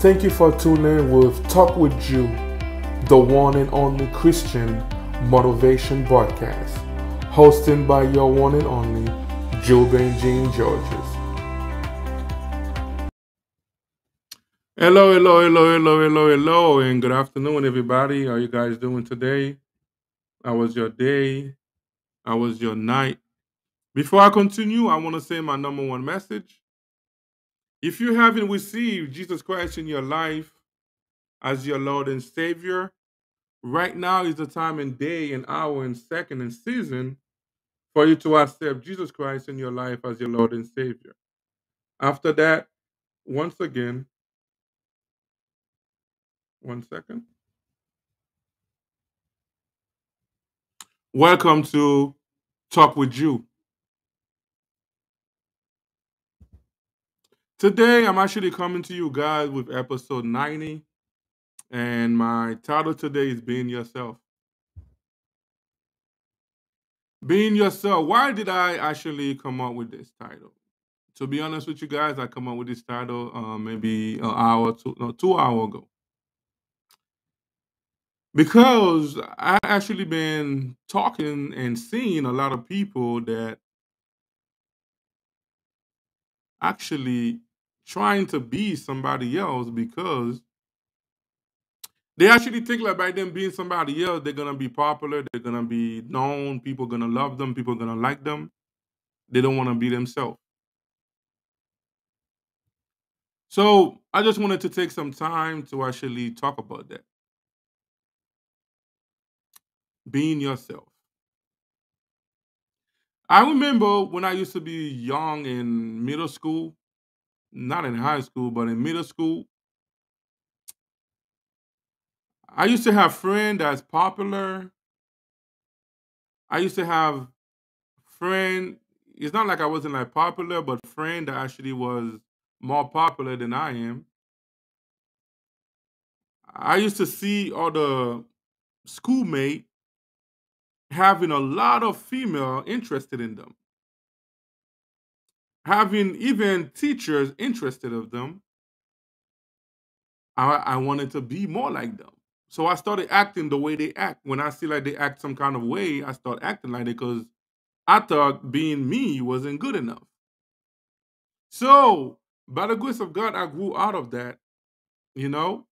Thank you for tuning in with Talk with Jul, the one and only Christian motivation broadcast, hosted by your one and only Julbens Jean-Georges. Hello, hello, hello, hello, hello, hello, and good afternoon, everybody. How are you guys doing today? How was your day? How was your night? Before I continue, I want to say my number one message. If you haven't received Jesus Christ in your life as your Lord and Savior, right now is the time and day and hour and second and season for you to accept Jesus Christ in your life as your Lord and Savior. After that, once again, one second. Welcome to Talk with Jul. Today, I'm actually coming to you guys with episode 90, and my title today is Being Yourself. Being Yourself. Why did I actually come up with this title? To be honest with you guys, I come up with this title uh, maybe an hour, two, no, two hour ago. Because I actually been talking and seeing a lot of people that actually trying to be somebody else because they actually think like by them being somebody else, they're gonna be popular, they're gonna be known, people gonna love them, people gonna like them. They don't want to be themselves. So I just wanted to take some time to actually talk about that. Being yourself. I remember when I used to be young in middle school, not in high school, but in middle school. I used to have friend that's popular. I used to have friend. It's not like I wasn't like popular, but friend that actually was more popular than I am. I used to see all the schoolmate having a lot of female interested in them having even teachers interested of them I, I wanted to be more like them. So i started acting the way they act. When i see like they act some kind of way i start acting like it because i thought being me wasn't good enough. So by the grace of god i grew out of that you know?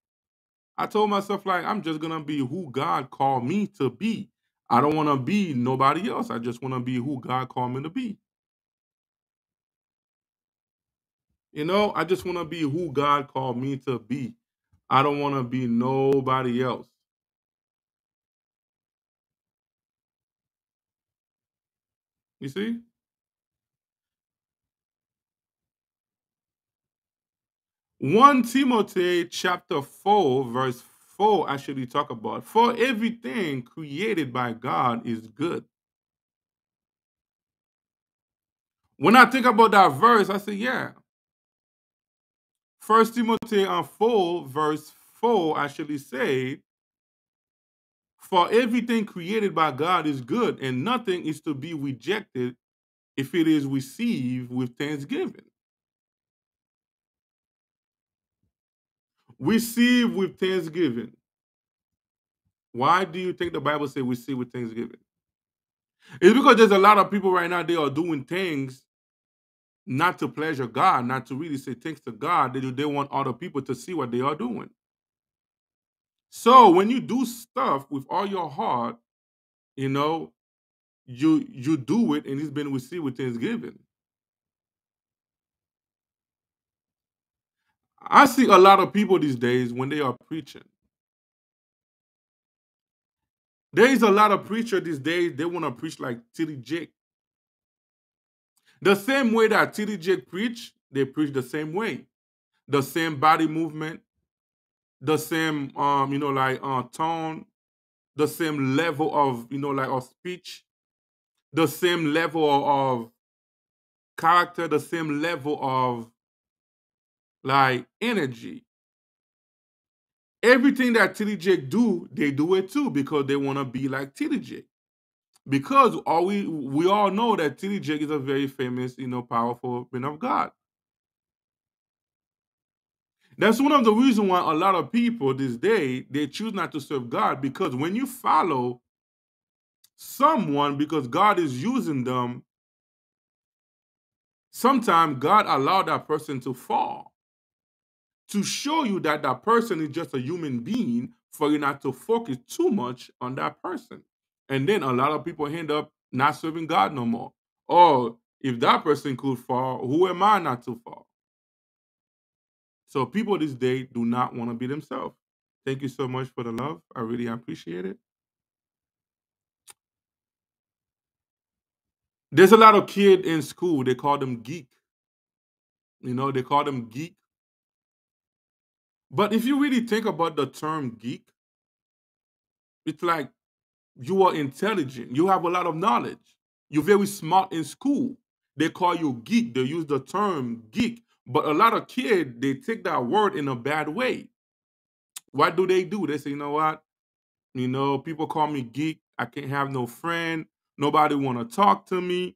I told myself like i'm just gonna be who god called me to be. I don't want to be nobody else. I just want to be who god called me to be You know, I just want to be who God called me to be. I don't want to be nobody else. You see? One Timothy chapter 4, verse 4 actually talk about for everything created by God is good. When I think about that verse, I say, yeah, First Timothy and 4, verse 4 actually say, For everything created by God is good, and nothing is to be rejected if it is received with thanksgiving. Receive with thanksgiving. Why do you think the Bible says receive with thanksgiving? It's because there's a lot of people right now, they are doing things not to pleasure God, not to really say thanks to God. They, they want other people to see what they are doing. So when you do stuff with all your heart, you know, you you do it and it's been received with thanksgiving. I see a lot of people these days when they are preaching. There is a lot of preacher these days, they want to preach like T.D. Jake. The same way that T.D. Jake preach, they preach the same way. The same body movement, the same um, you know, like uh tone, the same level of, you know, like of speech, the same level of character, the same level of like energy. Everything that T.D. Jake do, they do it too because they want to be like T.D. Because all we we all know that T.D. Jake is a very famous, you know, powerful man of God. That's one of the reasons why a lot of people this day they choose not to serve God because when you follow someone because God is using them, sometimes God allowed that person to fall to show you that that person is just a human being for you not to focus too much on that person. And then a lot of people end up not serving God no more. Or if that person could fall, who am I not to fall? So people this day do not want to be themselves. Thank you so much for the love. I really appreciate it. There's a lot of kid in school, they call them geek. You know, they call them geek. But if you really think about the term geek, it's like you are intelligent, you have a lot of knowledge, you're very smart in school. They call you geek, they use the term geek. But a lot of kids, they take that word in a bad way. What do they do? They say, you know what? You know, people call me geek. I can't have no friend. Nobody want to talk to me.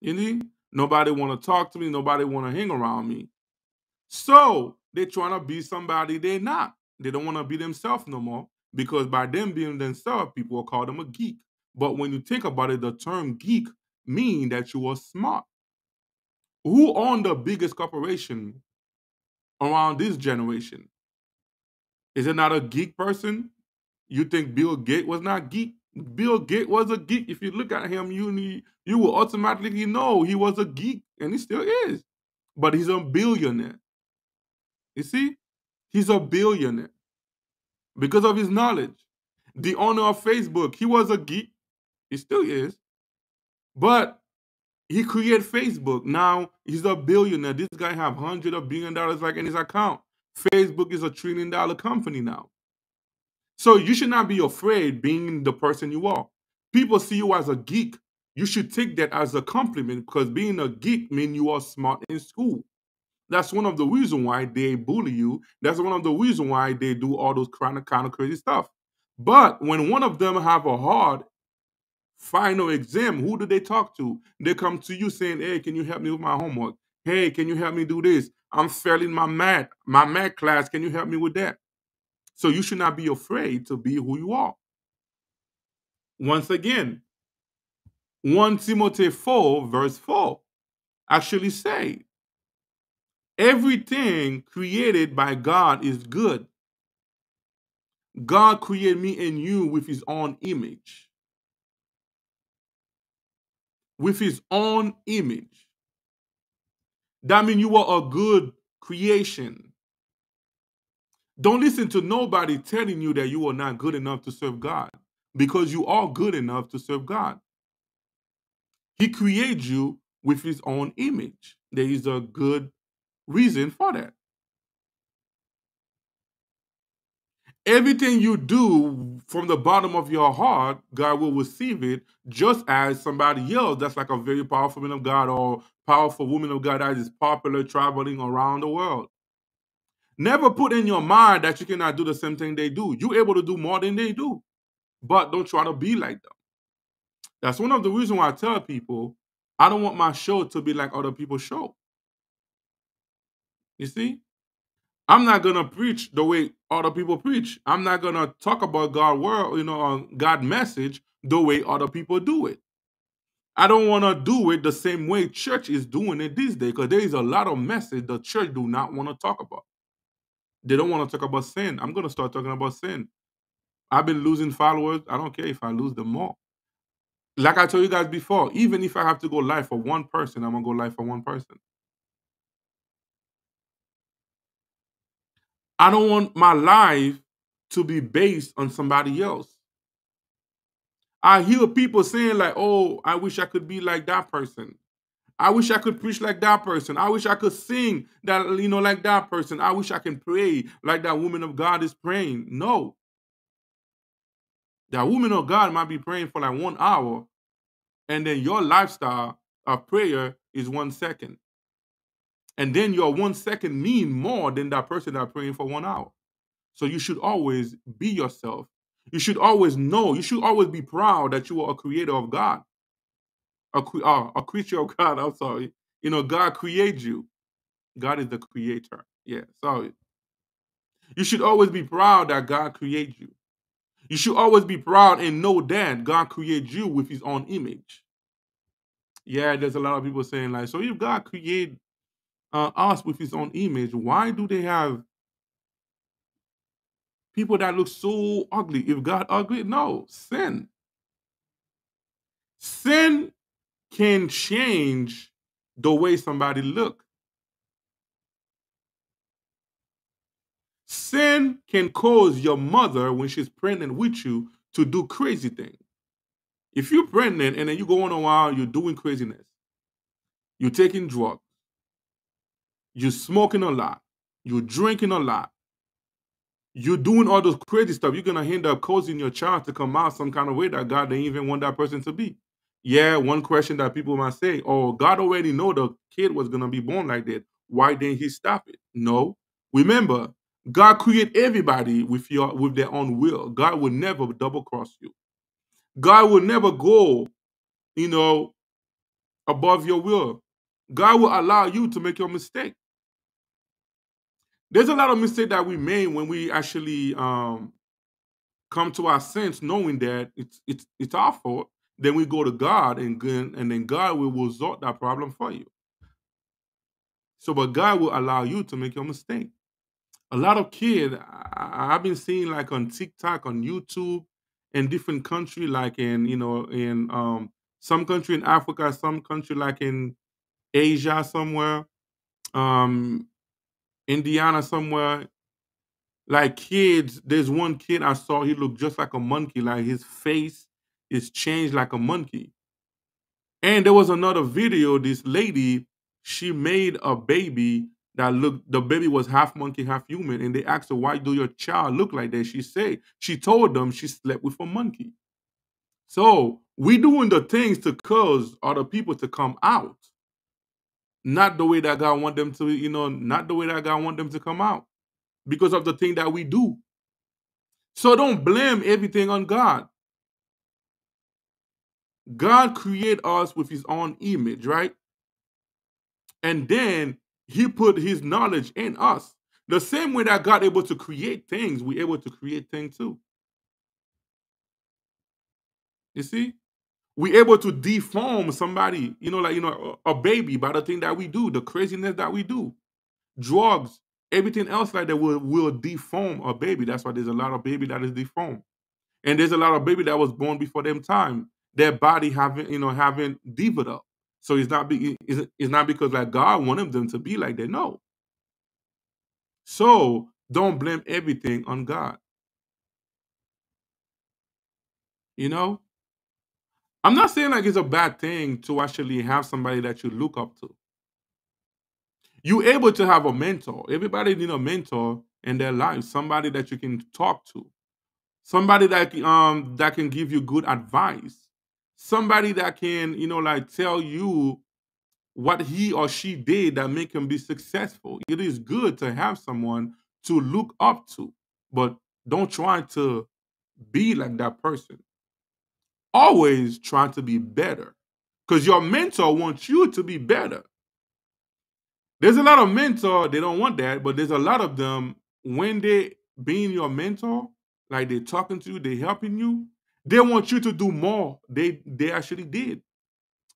You know? Nobody want to talk to me. Nobody want to hang around me. So they trying to be somebody they're not. They don't want to be themselves no more because by them being themselves, people will call them a geek. But when you think about it, the term geek mean that you are smart. Who owned the biggest corporation around this generation? Is it not a geek person? You think Bill Gates was not geek? Bill Gates was a geek. If you look at him, you need, you will automatically know he was a geek, and he still is. But he's a billionaire. You see, he's a billionaire because of his knowledge. The owner of Facebook, he was a geek. He still is. But he created Facebook. Now he's a billionaire. This guy have hundred of billion dollars like in his account. Facebook is a trillion dollar company now. So you should not be afraid being the person you are. People see you as a geek. You should take that as a compliment because being a geek means you are smart in school. That's one of the reason why they bully you. That's one of the reason why they do all those kind of kind of crazy stuff. But when one of them have a hard final exam, who do they talk to? They come to you saying, "Hey, can you help me with my homework? Hey, can you help me do this? I'm failing my math, my math class. Can you help me with that?" So you should not be afraid to be who you are. Once again, 1 Timothy 4, verse 4 actually say, everything created by God is good. God created me and you with his own image. With his own image. That means you are a good creation. Don't listen to nobody telling you that you are not good enough to serve God because you are good enough to serve God. He created you with his own image. There is a good reason for that. Everything you do from the bottom of your heart, God will receive it just as somebody else that's like a very powerful man of God or powerful woman of God that is popular traveling around the world. Never put in your mind that you cannot do the same thing they do. You're able to do more than they do, but don't try to be like them. That's one of the reasons why I tell people I don't want my show to be like other people's show. You see? I'm not gonna preach the way other people preach. I'm not gonna talk about God word, you know, uh, God message the way other people do it. I don't want to do it the same way church is doing it these days because there is a lot of message the church do not want to talk about. They don't want to talk about sin. I'm going to start talking about sin. I've been losing followers. I don't care if I lose them more. Like I told you guys before, even if I have to go live for one person, I'm to go live for one person. I don't want my life to be based on somebody else. I hear people saying, like, oh, I wish I could be like that person. I wish I could preach like that person. I wish I could sing that, you know, like that person. I wish I can pray like that woman of God is praying. No. That woman of God might be praying for like one hour, and then your lifestyle of prayer is one second. And then your one second mean more than that person that praying for one hour. So you should always be yourself. You should always know. You should always be proud that you are a creator of God a, uh, a creature of God. I'm sorry. You know, God created you. God is the creator. Yeah, sorry. You should always be proud that God created you. You should always be proud and know that God created you with his own image. Yeah, there's a lot of people saying like, so if God created uh, us with his own image, why do they have people that look so ugly? If God ugly, no, sin. Sin can change the way somebody look. Sin can cause your mother, when she's pregnant with you, to do crazy things. If you're pregnant and then you go on a while, you're doing craziness, you're taking drugs, you're smoking a lot, you're drinking a lot, you're doing all those crazy stuff, you're gonna end up causing your child to come out some kind of way that God didn't even want that person to be. Yeah, one question that people might say, oh, God already know the kid was gonna be born like that. Why didn't he stop it? No. Remember, God created everybody with your with their own will. God will never double cross you. God will never go, you know, above your will. God will allow you to make your mistake. There's a lot of mistake that we made when we actually um, come to our sense, knowing that it's it's it's our fault. Then we go to God, and and then God will resolve that problem for you. So, but God will allow you to make your mistake. A lot of kids I, have been seeing like on TikTok, on YouTube, in different country, like in you know in um, some country in Africa, some country like in Asia somewhere, um, Indiana somewhere. Like kids, there's one kid I saw. He looked just like a monkey. Like his face is changed like a monkey. And there was another video. This lady, she made a baby that looked. The baby was half monkey, half human. And they asked her, "Why do your child look like that?" She said, she told them she slept with a monkey. So we doing the things to cause other people to come out not the way that God want them to, you know, not the way that God want them to come out because of the thing that we do. So don't blame everything on God. God created us with his own image, right? And then he put his knowledge in us. The same way that God able to create things, we able to create things too. You see? We able to deform somebody, you know, like you know, a, baby by the thing that we do, the craziness that we do, drugs, everything else like that will will deform a baby. That's why there's a lot of baby that is deformed, and there's a lot of baby that was born before them time. Their body haven't, you know, haven't developed. So it's not be it's, it's not because like God wanted them to be like that. No. So don't blame everything on God. You know, I'm not saying like it's a bad thing to actually have somebody that you look up to. You're able to have a mentor. Everybody need a mentor in their life, somebody that you can talk to, somebody that um that can give you good advice, somebody that can you know like tell you what he or she did that make him be successful. It is good to have someone to look up to, but don't try to be like that person always trying to be better because your mentor wants you to be better. There's a lot of mentor, they don't want that, but there's a lot of them when they being your mentor, like they're talking to you, they're helping you, they want you to do more. They they actually did.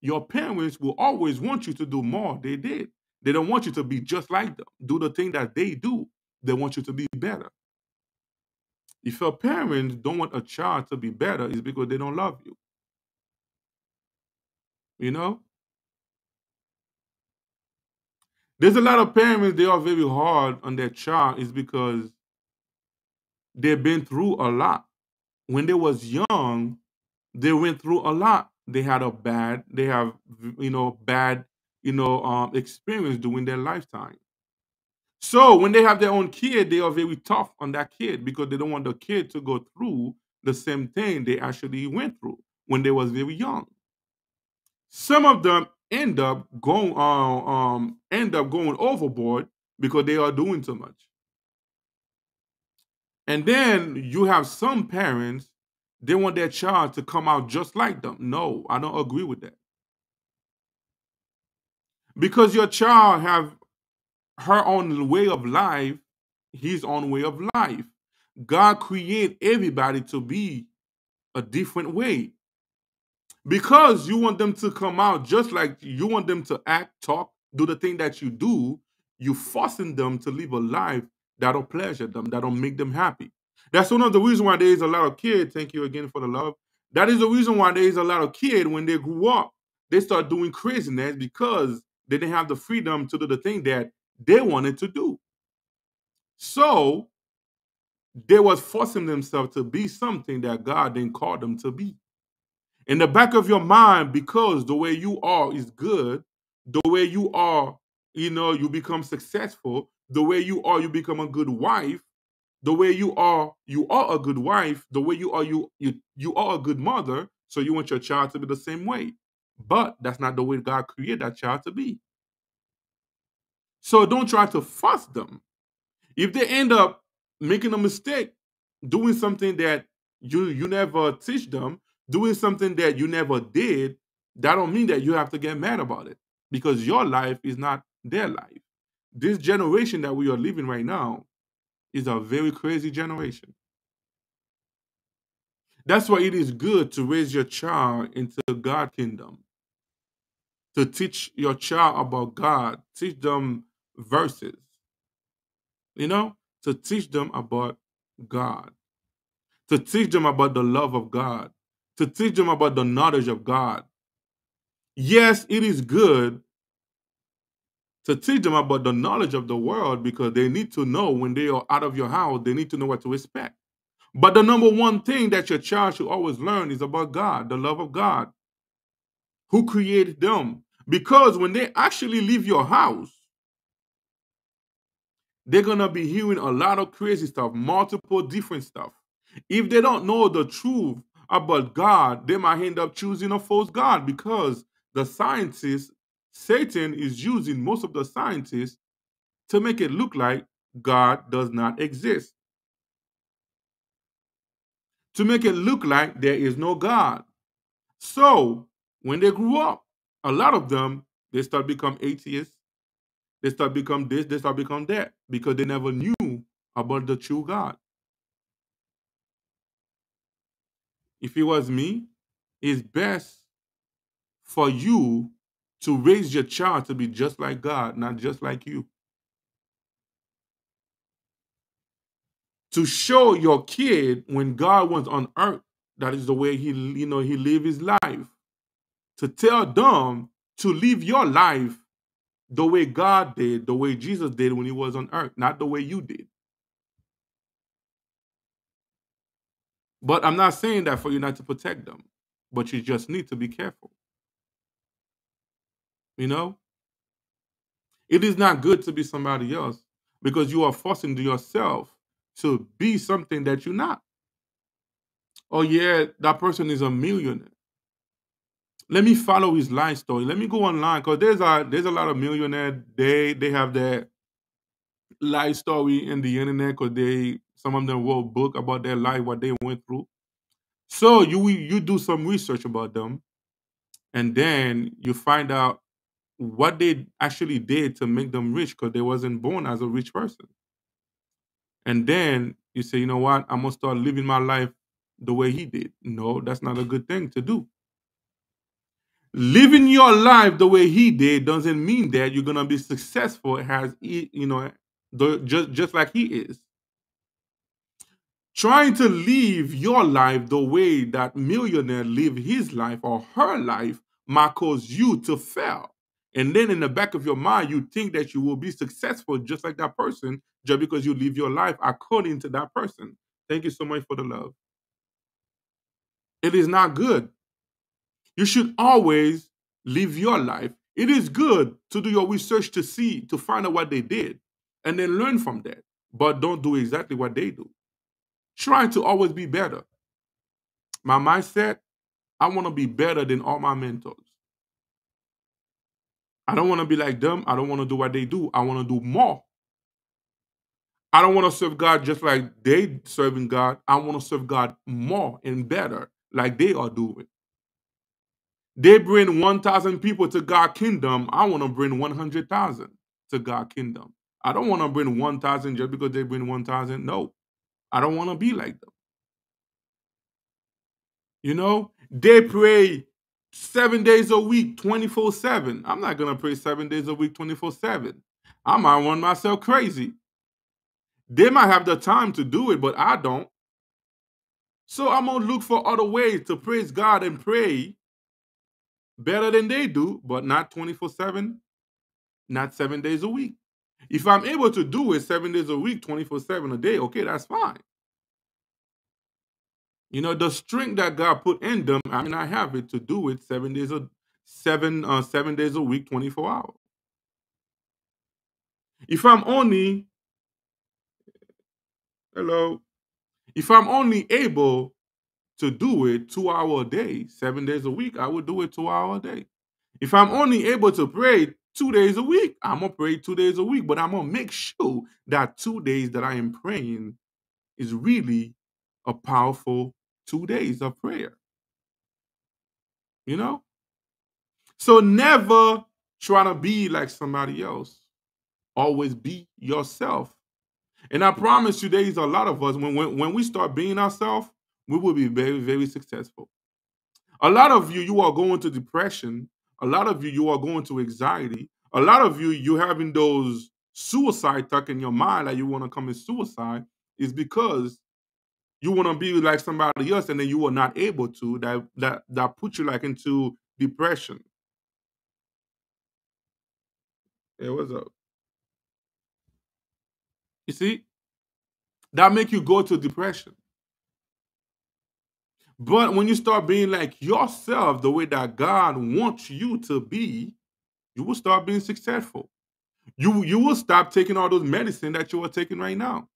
Your parents will always want you to do more. They did. They don't want you to be just like them. Do the thing that they do. They want you to be better. If your parents don't want a child to be better, it's because they don't love you. You know? There's a lot of parents, they are very hard on their child is because they've been through a lot. When they was young, they went through a lot. They had a bad, they have, you know, bad, you know, um, experience during their lifetime. So when they have their own kid, they are very tough on that kid because they don't want the kid to go through the same thing they actually went through when they was very young. Some of them end up going uh, um end up going overboard because they are doing too much. And then you have some parents they want their child to come out just like them. No, I don't agree with that. Because your child have her own way of life his own way of life. God create everybody to be a different way. Because you want them to come out just like you want them to act, talk, do the thing that you do, you forcing them to live a life that'll pleasure them, that'll make them happy. That's one of the reasons why there is a lot of kids. Thank you again for the love. That is the reason why there is a lot of kids when they grew up, they start doing craziness because they didn't have the freedom to do the thing that they wanted to do. So they was forcing themselves to be something that God didn't call them to be. In the back of your mind, because the way you are is good, the way you are, you know, you become successful, the way you are, you become a good wife, the way you are, you are a good wife, the way you are, you you you are a good mother, so you want your child to be the same way. But that's not the way God created that child to be. So don't try to force them. If they end up making a mistake, doing something that you you never teach them, doing something that you never did, that don't mean that you have to get mad about it because your life is not their life. This generation that we are living right now is a very crazy generation. That's why it is good to raise your child into God kingdom. To teach your child about God, teach them verses. You know, to teach them about God. To teach them about the love of God. To teach them about the knowledge of God. Yes, it is good to teach them about the knowledge of the world because they need to know when they are out of your house, they need to know what to expect. But the number one thing that your child should always learn is about God, the love of God, who created them. Because when they actually leave your house, they're going to be hearing a lot of crazy stuff, multiple different stuff. If they don't know the truth about God, they might end up choosing a false God because the scientists Satan is using most of the scientists to make it look like God does not exist. To make it look like there is no God. So when they grew up, a lot of them they start become atheists. They start become this, they start become that because they never knew about the true God. If it was me, it's best for you to raise your child to be just like God, not just like you. To show your kid when God was on earth, that is the way he, you know, he lived his life. To tell them to live your life the way God did, the way Jesus did when he was on earth, not the way you did. But I'm not saying that for you not to protect them, but you just need to be careful. You know? It is not good to be somebody else because you are forcing yourself to be something that you're not. Oh, yeah, that person is a millionaire. Let me follow his life story. Let me go online because there's a there's a lot of millionaire. They they have their life story in the internet because they some of them wrote book about their life, what they went through. So you you do some research about them, and then you find out what they actually did to make them rich because they wasn't born as a rich person. And then you say, you know what, I'm gonna start living my life the way he did. No, that's not a good thing to do. Living your life the way he did doesn't mean that you're gonna be successful as he, you know, just just like he is. Trying to live your life the way that millionaire live his life or her life might cause you to fail. And then in the back of your mind, you think that you will be successful just like that person, just because you live your life according to that person. Thank you so much for the love. It is not good. You should always live your life. It is good to do your research to see, to find out what they did, and then learn from that. But don't do exactly what they do. Try to always be better. My mindset, I want to be better than all my mentors. I don't want to be like them. I don't want to do what they do. I want to do more. I don't want to serve God just like they serving God. I want to serve God more and better, like they are doing. They bring 1,000 people to God kingdom. I want to bring 100,000 to God kingdom. I don't want to bring 1,000 just because they bring 1,000. No, I don't want to be like them. You know, they pray seven days a week, 24 7. I'm not going to pray seven days a week, 24 7. I might run myself crazy. They might have the time to do it, but I don't. So I'm going to look for other ways to praise God and pray better than they do, but not 24 7, not seven days a week. If I'm able to do it seven days a week, 24 7 a day, okay, that's fine. You know, the strength that God put in them, I mean, I have it to do it seven days a seven uh seven days a week, 24 hours. If I'm only hello, if I'm only able to do it two hour a day, seven days a week, I would do it two hour a day. If I'm only able to pray two days a week, I'm gonna pray two days a week, but I'm gonna make sure that two days that I am praying is really a powerful two days of prayer. You know? So never try to be like somebody else. Always be yourself. And I promise you, there's a lot of us, when, when, when we start being ourselves, we will be very, very successful. A lot of you, you are going to depression. A lot of you, you are going to anxiety. A lot of you, you having those suicide tuck in your mind that you want to commit suicide is because you want to be like somebody else and then you are not able to that that that put you like into depression yeah what's up you see that make you go to depression but when you start being like yourself the way that god wants you to be you will start being successful you you will stop taking all those medicine that you are taking right now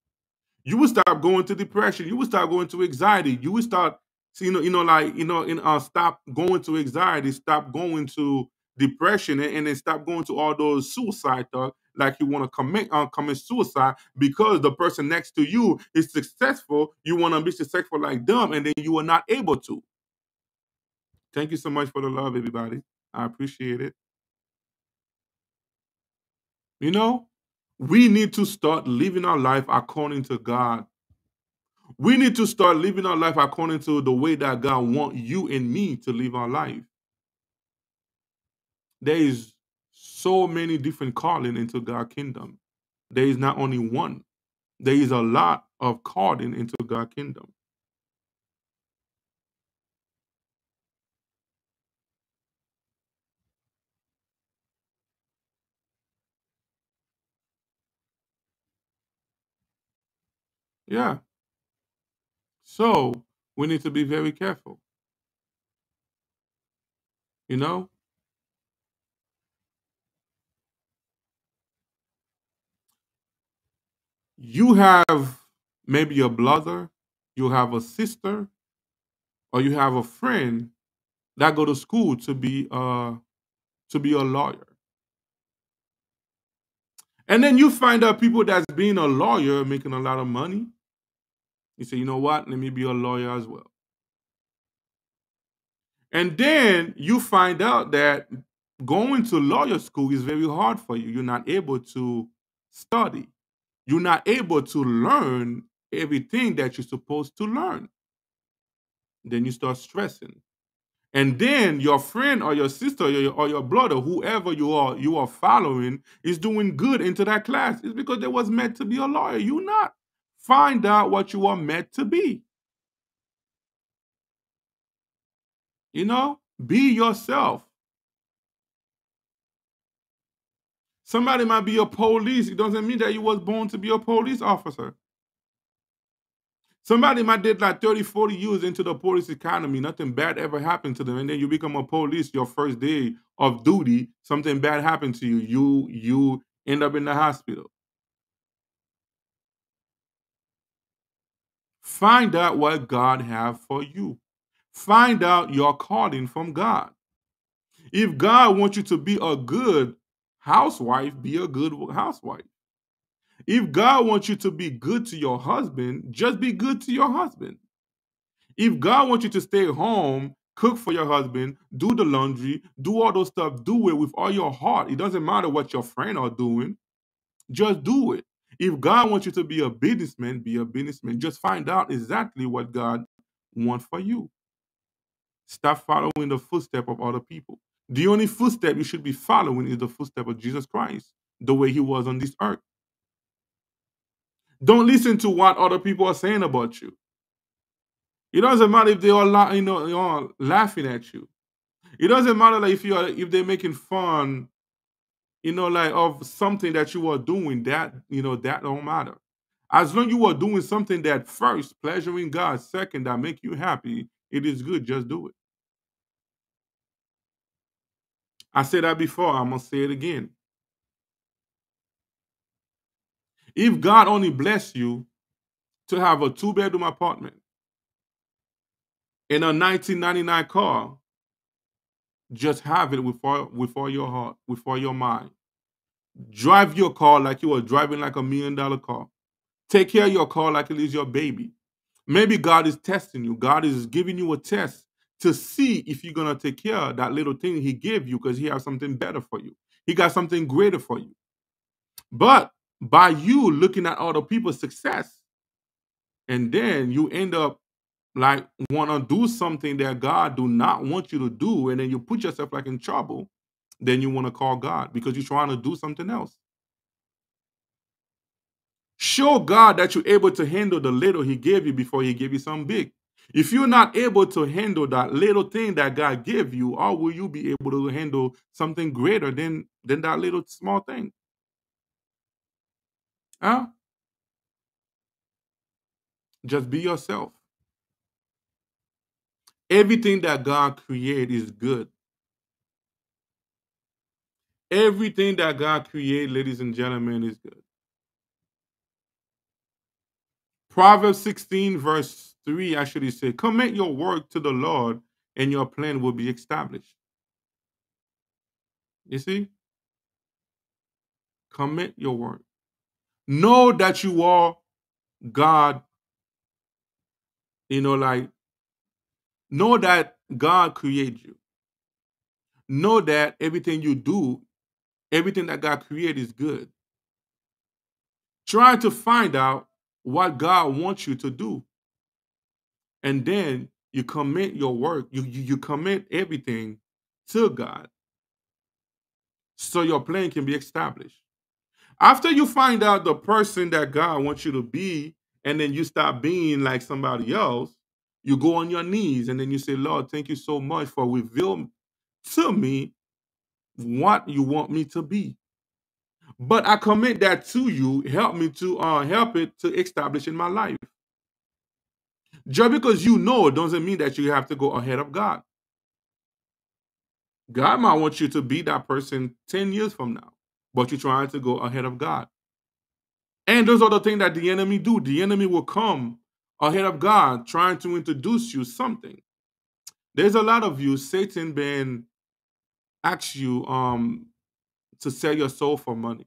you will stop going to depression. You will start going to anxiety. You will start, you know, you know, like you know, and uh, stop going to anxiety. Stop going to depression, and, and then stop going to all those suicide thoughts, like you want to commit uh, commit suicide because the person next to you is successful. You want to be successful like them, and then you are not able to. Thank you so much for the love, everybody. I appreciate it. You know, we need to start living our life according to God. We need to start living our life according to the way that God wants you and me to live our life. There is so many different calling into God's kingdom. There is not only one. There is a lot of calling into God's kingdom. Yeah. So we need to be very careful. You know? You have maybe a brother, you have a sister, or you have a friend that go to school to be uh to be a lawyer. And then you find out people that's being a lawyer making a lot of money. You say, you know what? Let me be a lawyer as well. And then you find out that going to lawyer school is very hard for you. You're not able to study. You're not able to learn everything that you're supposed to learn. Then you start stressing. And then your friend or your sister or your, or your brother, whoever you are, you are following, is doing good into that class. It's because they was meant to be a lawyer. You not. Find out what you are meant to be. You know, be yourself. Somebody might be a police. It doesn't mean that you was born to be a police officer. Somebody might did like 30, 40 years into the police economy. Nothing bad ever happened to them. And then you become a police your first day of duty. Something bad happened to you. You you end up in the hospital. Find out what God have for you. Find out your calling from God. If God wants you to be a good housewife, be a good housewife. If God wants you to be good to your husband, just be good to your husband. If God wants you to stay home, cook for your husband, do the laundry, do all those stuff, do it with all your heart. It doesn't matter what your friend are doing. Just do it. If God wants you to be a businessman, be a businessman. Just find out exactly what God wants for you. Stop following the footstep of other people. The only footstep you should be following is the footstep of Jesus Christ, the way he was on this earth. Don't listen to what other people are saying about you. It doesn't matter if they are la- you know, know, laughing at you. It doesn't matter like if you are if they're making fun, you know, like of something that you are doing. That you know that don't matter. As long as you are doing something that first pleasuring God, second that make you happy, it is good. Just do it. I said that before. I'm gonna say it again. If God only bless you to have a two bedroom apartment in a 1999 car, just have it with all, with all your heart, with all your mind. Drive your car like you are driving like a million dollar car. Take care of your car like it is your baby. Maybe God is testing you. God is giving you a test to see if you're gonna take care of that little thing He gave you because He has something better for you. He got something greater for you. But by you looking at other people's success, and then you end up like want to do something that God do not want you to do, and then you put yourself like in trouble, then you want to call God because you're trying to do something else. Show God that you're able to handle the little He gave you before He gave you something big. If you're not able to handle that little thing that God gave you, how will you be able to handle something greater than than that little small thing? Huh? Just be yourself. Everything that God created is good. Everything that God created, ladies and gentlemen, is good. Proverbs 16, verse 3 actually says, Commit your work to the Lord, and your plan will be established. You see? Commit your work. Know that you are God. You know, like, know that God created you. Know that everything you do, everything that God created is good. Try to find out what God wants you to do. And then you commit your work, you, you, you commit everything to God so your plan can be established. After you find out the person that God wants you to be, and then you stop being like somebody else, you go on your knees and then you say, Lord, thank you so much for revealing to me what you want me to be. But I commit that to you. Help me to uh, help it to establish in my life. Just because you know it doesn't mean that you have to go ahead of God. God might want you to be that person 10 years from now, but you're trying to go ahead of God. And those are the things that the enemy do. The enemy will come ahead of God trying to introduce you something. There's a lot of you, Satan been ask you um to sell your soul for money.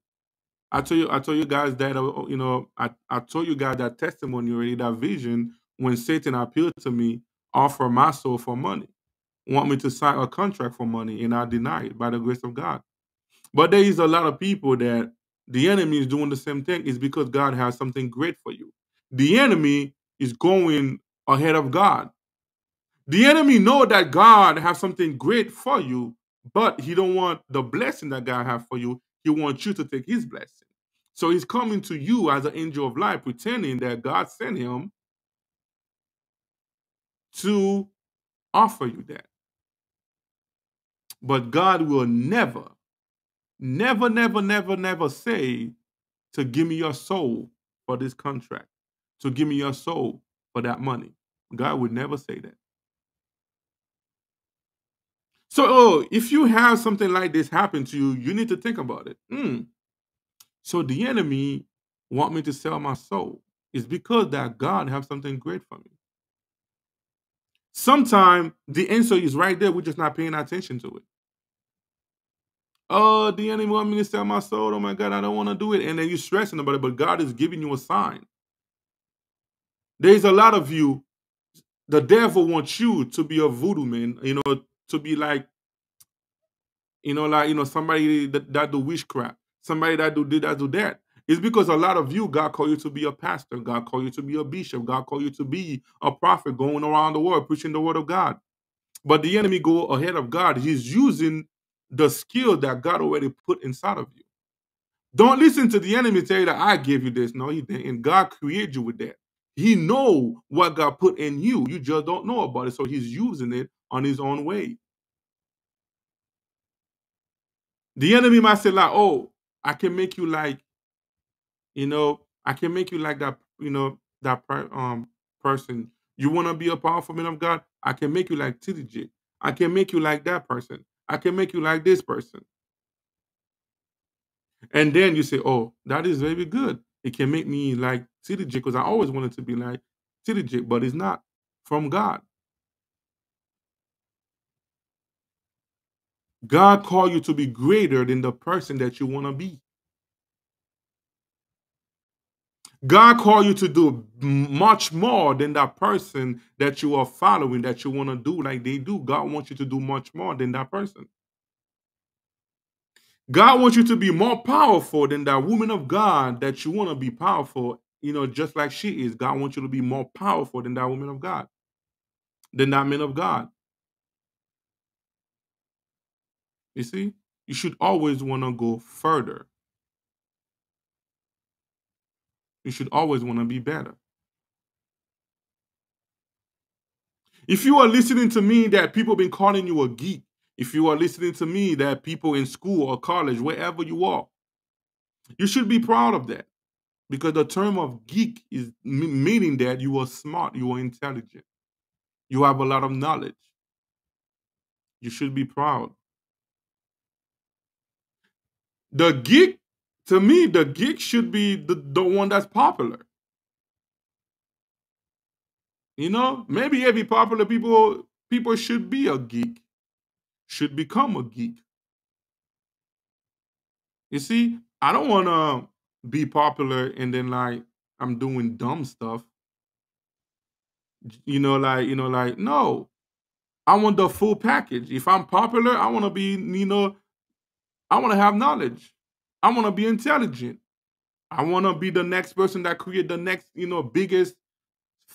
I told you, I told you guys that uh, you know, I, I told you guys that testimony already, that vision when Satan appealed to me, offer my soul for money, want me to sign a contract for money, and I deny it by the grace of God. But there is a lot of people that the enemy is doing the same thing. Is because God has something great for you. The enemy is going ahead of God. The enemy know that God has something great for you, but he don't want the blessing that God has for you. He wants you to take his blessing. So he's coming to you as an angel of light, pretending that God sent him to offer you that. But God will never, never, never, never, never say to give me your soul for this contract, to give me your soul for that money. God would never say that. So, oh, if you have something like this happen to you, you need to think about it. Hmm. So the enemy want me to sell my soul. It's because that God have something great for me. Sometimes the answer is right there. We're just not paying attention to it. Oh, the enemy want me to sell my soul. Oh my God, I don't want to do it. And then you're stressing about it, but God is giving you a sign. There's a lot of you, the devil wants you to be a voodoo man, you know, to be like, you know, like, you know, somebody that, that do witchcraft, somebody that do that do that. It's because a lot of you, God called you to be a pastor, God called you to be a bishop, God called you to be a prophet going around the world preaching the word of God. But the enemy go ahead of God. He's using the skill that God already put inside of you. Don't listen to the enemy tell you that I gave you this. No, he didn't. And God created you with that. He know what God put in you. You just don't know about it. So he's using it on his own way. The enemy might say, like, oh, I can make you like, you know, I can make you like that, you know, that um person. You want to be a powerful man of God? I can make you like TDJ. I can make you like that person. I can make you like this person. And then you say, oh, that is very good. It can make me like TDJ because I always wanted to be like TDJ, but it's not from God. God called you to be greater than the person that you want to be. God called you to do much more than that person that you are following, that you want to do like they do. God wants you to do much more than that person. God wants you to be more powerful than that woman of God that you want to be powerful, you know, just like she is. God wants you to be more powerful than that woman of God, than that man of God. You see, you should always want to go further. You should always want to be better. If you are listening to me that people have been calling you a geek, if you are listening to me that people in school or college, wherever you are, you should be proud of that. Because the term of geek is meaning that you are smart, you are intelligent, you have a lot of knowledge. You should be proud. The geek, to me, the geek should be the, the one that's popular. You know, maybe every popular people people should be a geek, should become a geek. You see, I don't want to be popular and then like I'm doing dumb stuff. You know, like you know, like no, I want the full package. If I'm popular, I want to be, you know, I want to have knowledge. I want to be intelligent. I want to be the next person that create the next, you know, biggest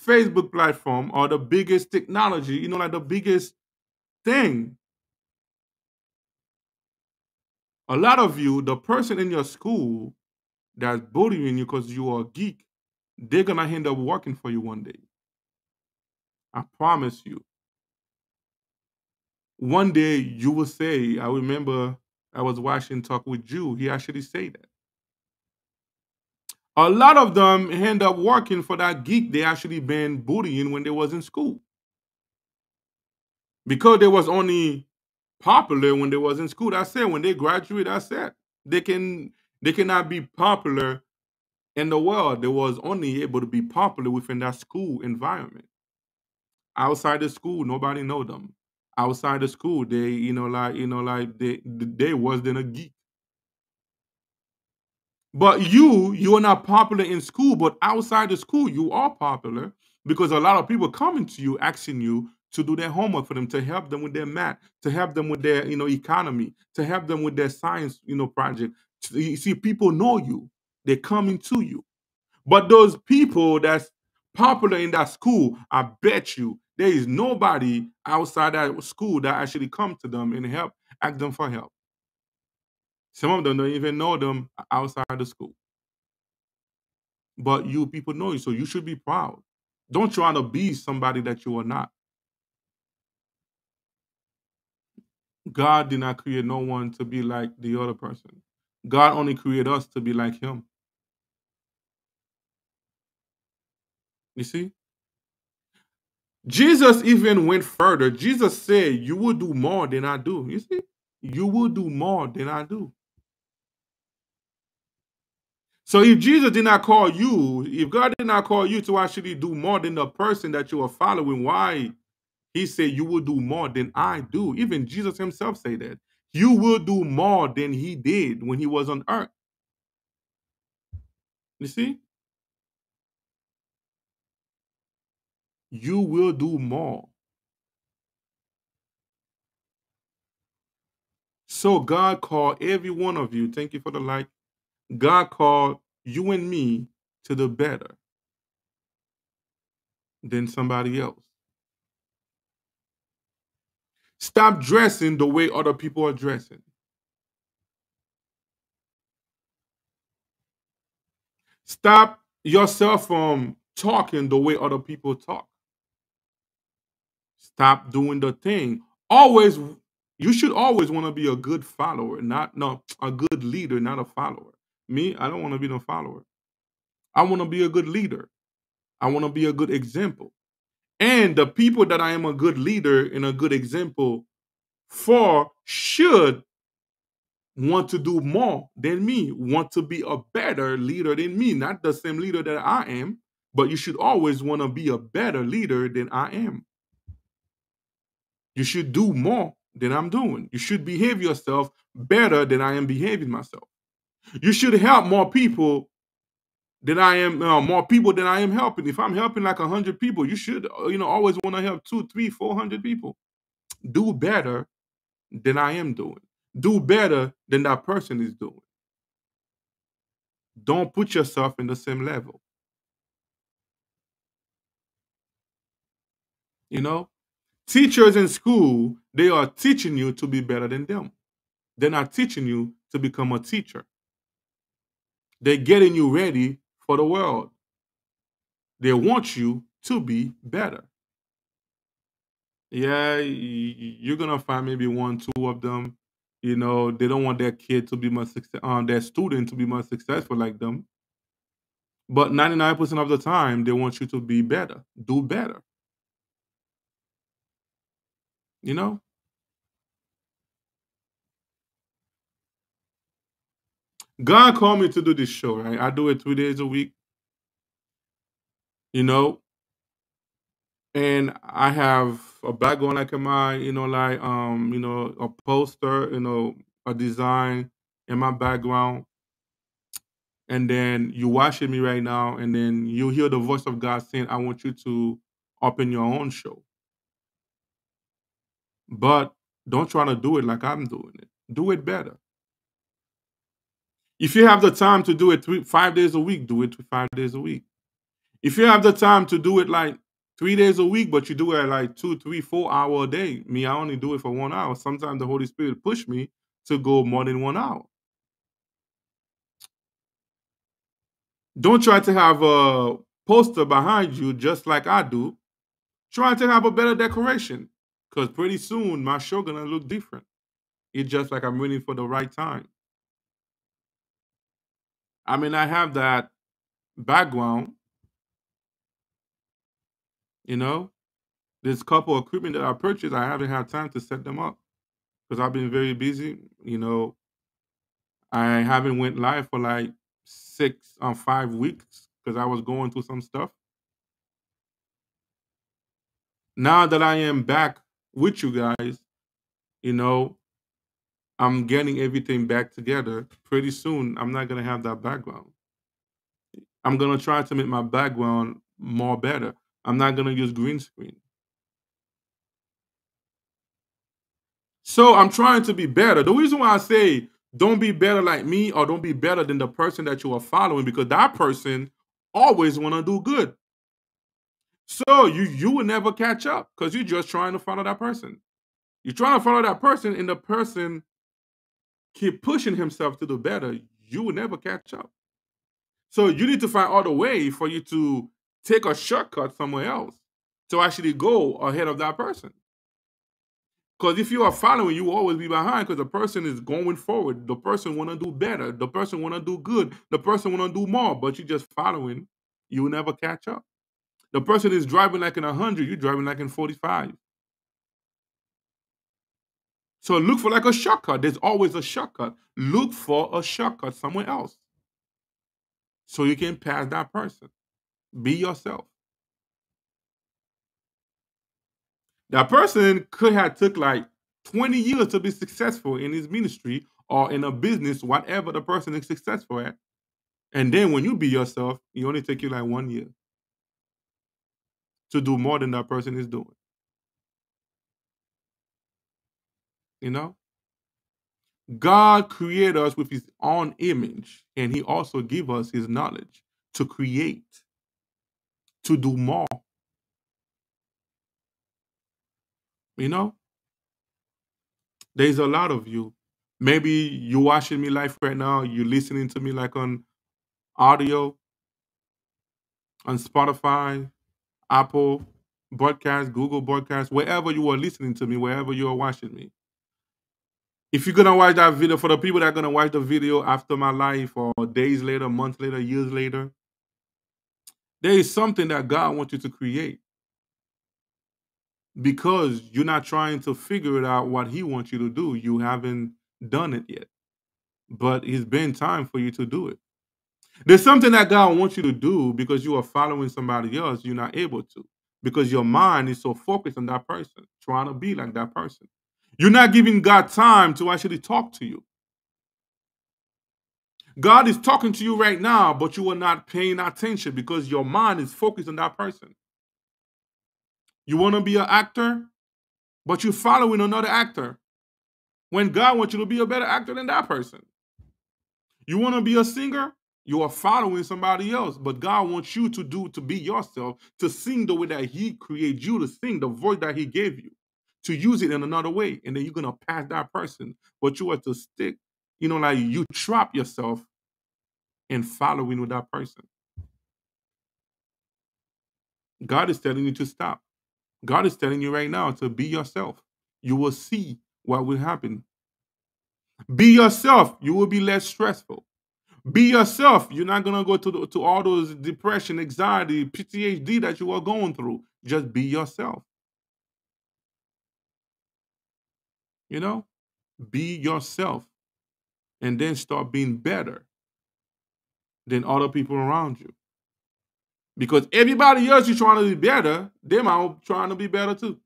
Facebook platform or the biggest technology, you know, like the biggest thing. A lot of you, the person in your school that's bullying you because you are a geek, they're gonna end up working for you one day. I promise you. One day you will say, I remember I was watching Talk with Jul, he actually said that. A lot of them end up working for that geek they actually been bullying when they was in school. Because they was only popular when they was in school. That's it. When they graduate, that's it. They can they cannot be popular in the world. They was only able to be popular within that school environment. Outside the school, nobody know them. Outside the school, they, you know, like, you know, like they they wasn't a geek. But you, you are not popular in school, but outside the school, you are popular because a lot of people coming to you asking you to do their homework for them, to help them with their math, to help them with their, you know, economy, to help them with their science, you know, project. You see, people know you. They're coming to you. But those people that's popular in that school, I bet you there is nobody outside that school that actually come to them and help, ask them for help. Some of them don't even know them outside the school. But you people know you, so you should be proud. Don't try to be somebody that you are not. God did not create no one to be like the other person. God only created us to be like him. You see? Jesus even went further. Jesus said, You will do more than I do. You see? You will do more than I do. So if Jesus did not call you, if God did not call you to actually do more than the person that you are following, why he said you will do more than I do? Even Jesus himself said that. You will do more than he did when he was on earth. You see? You will do more. So God called every one of you. Thank you for the like. God called you and me to the better than somebody else. Stop dressing the way other people are dressing. Stop yourself from talking the way other people talk. Stop doing the thing. Always, you should always want to be a good follower, not no a good leader, not a follower. Me, I don't want to be no follower. I want to be a good leader. I want to be a good example. And the people that I am a good leader and a good example for should want to do more than me, want to be a better leader than me, not the same leader that I am, but you should always want to be a better leader than I am. You should do more than I'm doing. You should behave yourself better than I am behaving myself. You should help more people than I am, uh, more people than I am helping. If I'm helping like hundred people, you should, uh, you know, always want to help two, three, four hundred people. Do better than I am doing. Do better than that person is doing. Don't put yourself in the same level. You know, teachers in school, they are teaching you to be better than them. They're not teaching you to become a teacher. They're getting you ready for the world. They want you to be better. Yeah, you're gonna find maybe one, two of them. You know, they don't want their kid to be more success, um, their student to be more successful like them. But 99% of the time, they want you to be better, do better. You know? God called me to do this show, right? I do it three days a week. You know, and I have a background like my, you know, like um, you know, a poster, you know, a design in my background. And then you watching me right now, and then you hear the voice of God saying, I want you to open your own show. But don't try to do it like I'm doing it. Do it better. If you have the time to do it three, five days a week, do it five days a week. If you have the time to do it like three days a week, but you do it like two, three, four hour a day. Me, I only do it for one hour. Sometimes the Holy Spirit push me to go more than one hour. Don't try to have a poster behind you just like I do. Try to have a better decoration. Because pretty soon my show gonna look different. It's just like I'm waiting for the right time. I mean, I have that background, you know. A couple of equipment that I purchased. I haven't had time to set them up because I've been very busy. You know, I haven't went live for like six or um, five weeks because I was going through some stuff. Now that I am back with you guys, you know, I'm getting everything back together. Pretty soon, I'm not gonna have that background. I'm gonna try to make my background more better. I'm not gonna use green screen. So I'm trying to be better. The reason why I say don't be better like me or don't be better than the person that you are following because that person always want to do good. So you you will never catch up because you're just trying to follow that person. You're trying to follow that person, and the person keep pushing himself to do better. You will never catch up. So you need to find other way for you to take a shortcut somewhere else to actually go ahead of that person. Because if you are following, you will always be behind because the person is going forward. The person want to do better. The person want to do good. The person want to do more, but you just following, you will never catch up. The person is driving like in 100, you're driving like in 45. So look for like a shortcut. There's always a shortcut. Look for a shortcut somewhere else so you can pass that person. Be yourself. That person could have took like 20 years to be successful in his ministry or in a business, whatever the person is successful at. And then when you be yourself, it only take you like one year to do more than that person is doing. You know? God created us with his own image, and he also give us his knowledge to create, to do more. You know, there's a lot of you. Maybe you're watching me live right now, you're listening to me like on audio, on Spotify, Apple Podcast, Google Podcast, wherever you are listening to me, wherever you are watching me. If you're gonna watch that video, for the people that are gonna watch the video after my life or days later, months later, years later, there is something that God wants you to create because you're not trying to figure it out what He wants you to do. You haven't done it yet, but it's been time for you to do it. There's something that God wants you to do because you are following somebody else, you're not able to because your mind is so focused on that person, trying to be like that person. You're not giving God time to actually talk to you. God is talking to you right now, but you are not paying attention because your mind is focused on that person. You want to be an actor, but you're following another actor when God wants you to be a better actor than that person. You want to be a singer, you are following somebody else, but God wants you to do to be yourself, to sing the way that He created you to sing, the voice that He gave you, to use it in another way, and then you're gonna pass that person. But you are to stick, you know, like you trap yourself in following with that person. God is telling you to stop. God is telling you right now to be yourself. You will see what will happen. Be yourself. You will be less stressful. Be yourself. You're not gonna go to the, to all those depression, anxiety, PTSD that you are going through. Just be yourself. You know, be yourself, and then start being better than other people around you. Because everybody else is trying to be better, them out trying to be better too.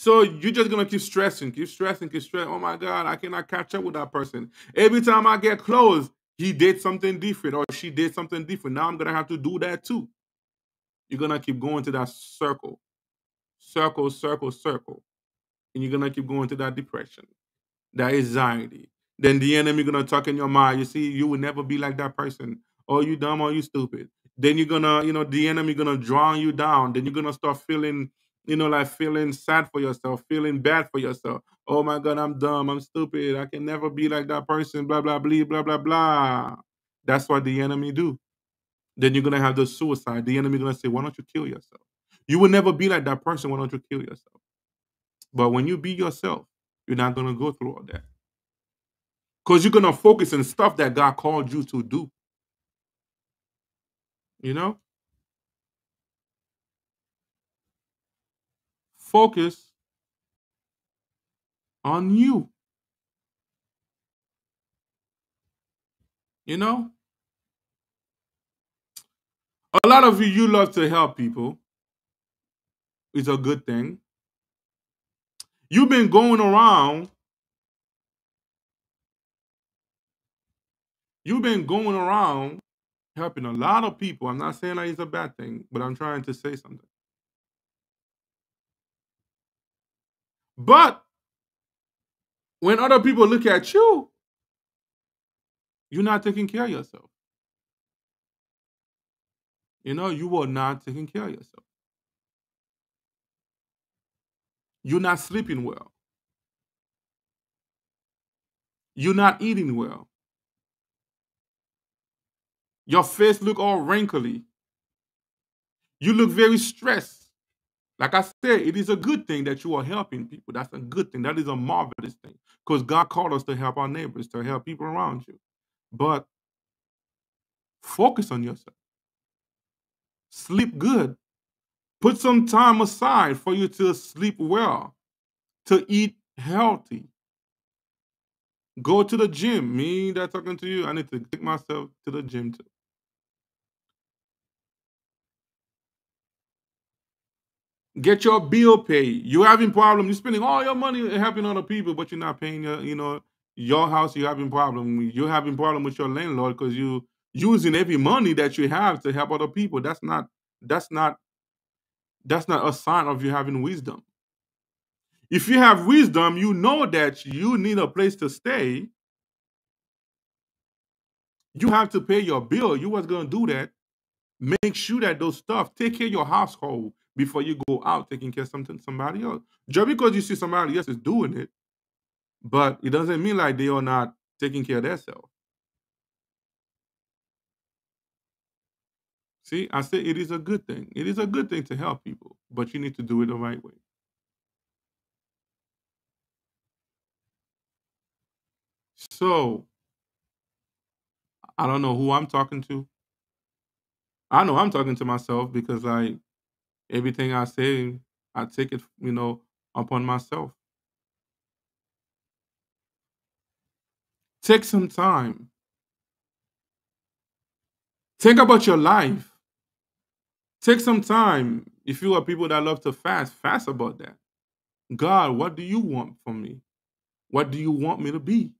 So you're just gonna keep stressing, keep stressing, keep stressing. Oh my God, I cannot catch up with that person. Every time I get close, he did something different or she did something different. Now I'm gonna have to do that too. You're gonna keep going to that circle, circle, circle, circle, and you're gonna keep going to that depression, that anxiety. Then the enemy gonna talk in your mind. You see, you will never be like that person. Oh, you dumb or you stupid. Then you're gonna, you know, the enemy gonna draw you down. Then you're gonna start feeling you know, like feeling sad for yourself, feeling bad for yourself. Oh my God, I'm dumb, I'm stupid, I can never be like that person, blah, blah, blah, blah, blah, blah. That's what the enemy do. Then you're gonna have the suicide. The enemy gonna say, Why don't you kill yourself? You will never be like that person, why don't you kill yourself? But when you be yourself, you're not gonna go through all that. Because you're gonna focus on stuff that God called you to do. You know? Focus on you. You know? A lot of you, you love to help people. It's a good thing. You've been going around. You've been going around helping a lot of people. I'm not saying that it's a bad thing, but I'm trying to say something. But when other people look at you, you're not taking care of yourself. You know, you are not taking care of yourself. You're not sleeping well. You're not eating well. Your face look all wrinkly. You look very stressed. Like I said, it is a good thing that you are helping people. That's a good thing. That is a marvelous thing. Because God called us to help our neighbors, to help people around you. But focus on yourself. Sleep good. Put some time aside for you to sleep well, to eat healthy. Go to the gym. Me that talking to you, I need to take myself to the gym too. Get your bill paid. You're having problem. You're spending all your money helping other people, but you're not paying your, you know, your house. You're having problem. You're having problem with your landlord because you using every money that you have to help other people. That's not. That's not. That's not a sign of you having wisdom. If you have wisdom, you know that you need a place to stay. You have to pay your bill. You was gonna do that. Make sure that those stuff take care of your household before you go out taking care of something somebody else. Just because you see somebody else is doing it, but it doesn't mean like they are not taking care of themselves. See, I say it is a good thing. It is a good thing to help people, but you need to do it the right way. So, I don't know who I'm talking to. I know I'm talking to myself because like everything I say, I take it, you know, upon myself. Take some time. Think about your life. Take some time. If you are people that love to fast, fast about that. God, what do you want from me? What do you want me to be?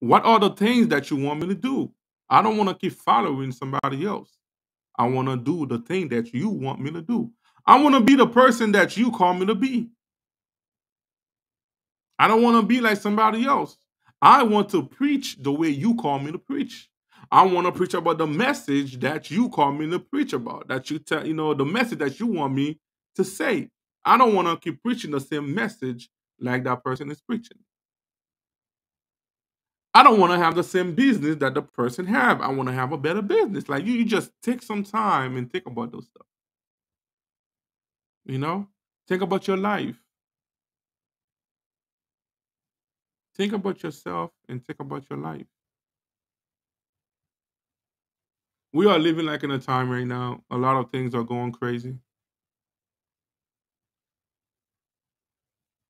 What are the things that you want me to do? I don't want to keep following somebody else. I want to do the thing that you want me to do. I want to be the person that you call me to be. I don't want to be like somebody else. I want to preach the way you call me to preach. I want to preach about the message that you call me to preach about, that you tell, you know, the message that you want me to say. I don't want to keep preaching the same message like that person is preaching. I don't want to have the same business that the person have. I want to have a better business. Like you, you just take some time and think about those stuff. You know, think about your life. Think about yourself and think about your life. We are living like in a time right now. A lot of things are going crazy.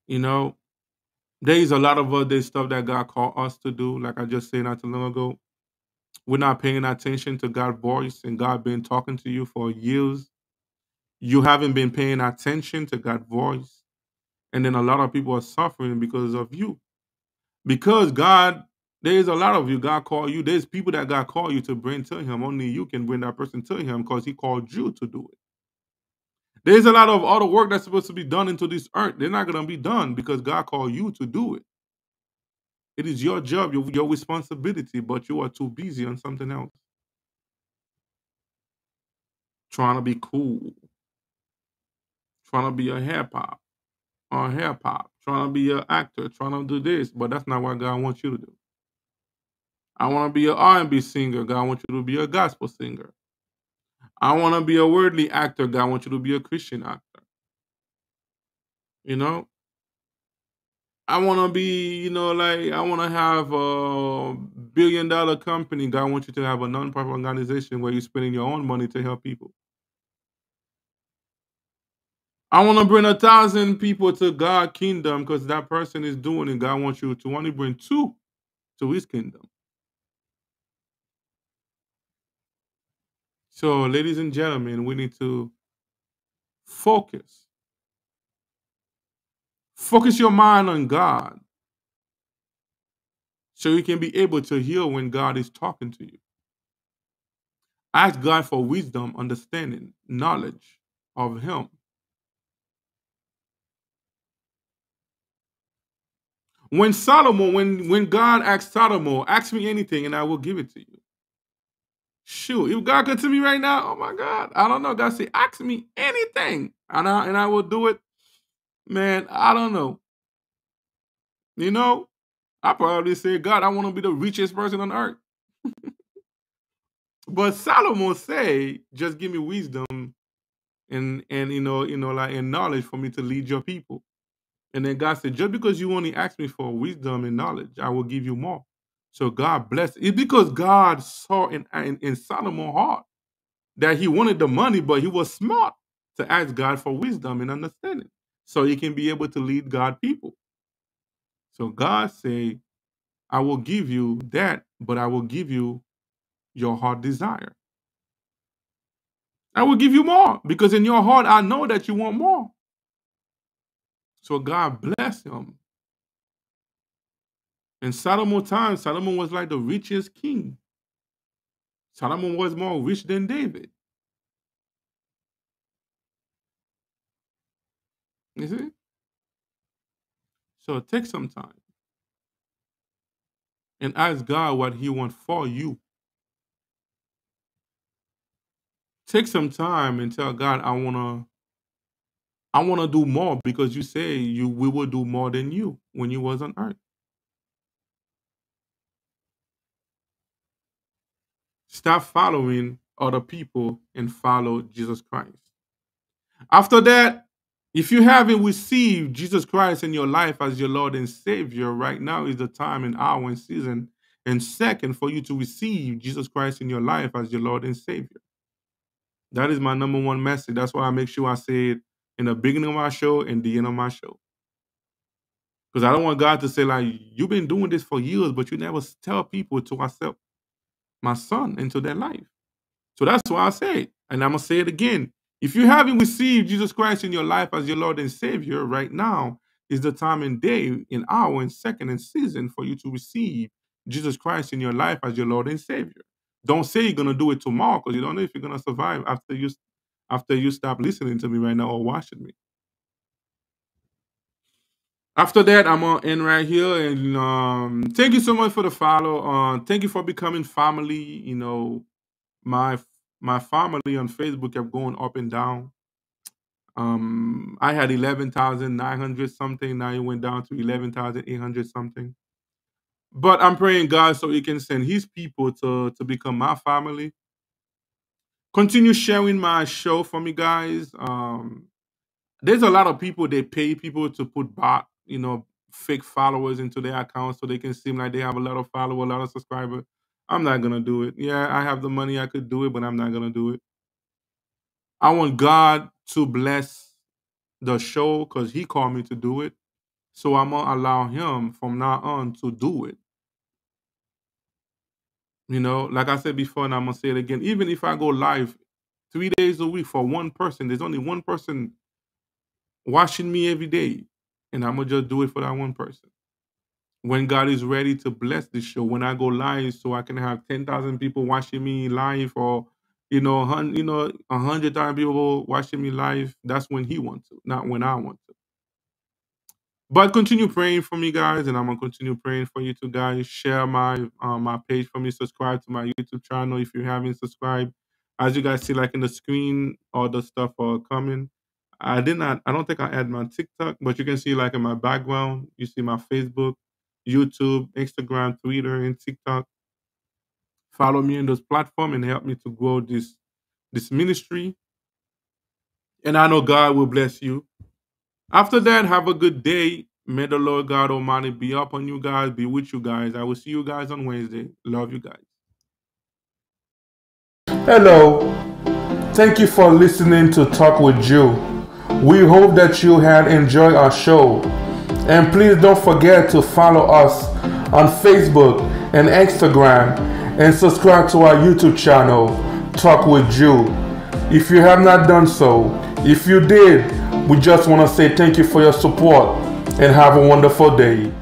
You know, there is a lot of other stuff that God called us to do. Like I just said not too long ago, we're not paying attention to God's voice, and God been talking to you for years. You haven't been paying attention to God's voice, and then a lot of people are suffering because of you. Because God, there is a lot of you. God called you. There's people that God called you to bring to Him. Only you can bring that person to Him because He called you to do it. There's a lot of other work that's supposed to be done into this earth. They're not going to be done because God called you to do it. It is your job, your, your responsibility, but you are too busy on something else. Trying to be cool. Trying to be a hip hop or hip hop. Trying to be an actor. Trying to do this, but that's not what God wants you to do. I want to be an R&B singer. God wants you to be a gospel singer. I want to be a worldly actor. God wants you to be a Christian actor. You know, I want to be, you know, like I want to have a billion dollar company. God wants you to have a non-profit organization where you're spending your own money to help people. I want to bring a thousand people to God kingdom because that person is doing it. God wants you to only bring two to his kingdom. So, ladies and gentlemen, we need to focus. Focus your mind on God so you can be able to hear when God is talking to you. Ask God for wisdom, understanding, knowledge of Him. When Solomon, when, when God asked Solomon, ask me anything and I will give it to you. Shoot, if God could to me right now, oh my God, I don't know. God say, ask me anything, and I and I will do it. Man, I don't know. You know, I probably say, God, I want to be the richest person on earth. but Solomon say, just give me wisdom and and you know, you know, like and knowledge for me to lead your people. And then God said, just because you only ask me for wisdom and knowledge, I will give you more. So God bless. It's because God saw in, in, in Solomon's heart that he wanted the money, but he was smart to ask God for wisdom and understanding so he can be able to lead God people. So God said, I will give you that, but I will give you your heart desire. I will give you more because in your heart, I know that you want more. So God bless him in Solomon time, Solomon was like the richest king. Solomon was more rich than David. You see? So take some time and ask God what He wants for you. Take some time and tell God, I wanna I wanna do more because you say you we will do more than you when you was on earth. Stop following other people and follow Jesus Christ. After that, if you haven't received Jesus Christ in your life as your Lord and Savior, right now is the time and hour and season and second for you to receive Jesus Christ in your life as your Lord and Savior. That is my number one message. That's why I make sure I say it in the beginning of my show and the end of my show. Because I don't want God to say, like, you've been doing this for years, but you never tell people to accept my son into their life. So that's why I say it. And I'm going to say it again. If you haven't received Jesus Christ in your life as your Lord and Savior, right now is the time and day, and hour, and second, and season for you to receive Jesus Christ in your life as your Lord and Savior. Don't say you're gonna do it tomorrow because you don't know if you're gonna survive after you after you stop listening to me right now or watching me. After that, I'm gonna end right here and um, thank you so much for the follow. Uh, thank you for becoming family. You know, my my family on Facebook kept going up and down. Um, I had eleven thousand nine hundred something. Now it went down to eleven thousand eight hundred something. But I'm praying God so He can send His people to to become my family. Continue sharing my show for me, guys. Um, there's a lot of people they pay people to put bot, you know, fake followers into their accounts so they can seem like they have a lot of followers, a lot of subscribers. I'm not gonna do it. Yeah, I have the money, I could do it, but I'm not gonna do it. I want God to bless the show because He called me to do it. So I'm gonna allow Him from now on to do it. You know, like I said before, and I'm gonna say it again. Even if I go live three days a week for one person, there's only one person watching me every day, and I'm gonna just do it for that one person. When God is ready to bless the show, when I go live, so I can have ten thousand people watching me live, or you know, you know, a hundred thousand people watching me live, that's when He wants to, not when I want to. But continue praying for me, guys, and I'm gonna continue praying for you too, guys. Share my uh, my page for me. Subscribe to my YouTube channel if you haven't subscribed. As you guys see, like in the screen, all the stuff are coming. I did not. I don't think I add my TikTok, but you can see like in my background, you see my Facebook, YouTube, Instagram, Twitter, and TikTok. Follow me in those platforms and help me to grow this this ministry. And I know God will bless you. After that, have a good day. May the Lord God Almighty be up on you guys, be with you guys. I will see you guys on Wednesday. Love you guys. Hello. Thank you for listening to Talk with Jul. We hope that you had enjoyed our show. And please don't forget to follow us on Facebook and Instagram and subscribe to our YouTube channel, Talk with Jul. If you have not done so, if you did, we just want to say thank you for your support and have a wonderful day.